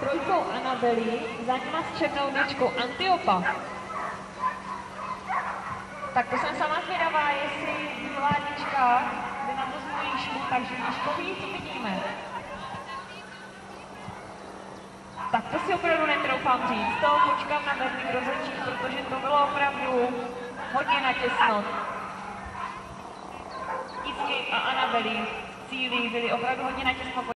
dvojkou Anabeli, za nima s černou dečkou Antiopa. Tak to jsem sama zvědavá, jestli bílá dečka jde na to s takže Jižkový, to vidíme? Tak to si opravdu netroufám říct, to počkám na verný rozhodčích, protože to bylo opravdu hodně natěsno. Escape a Anabeli cílí byli opravdu hodně natěsno.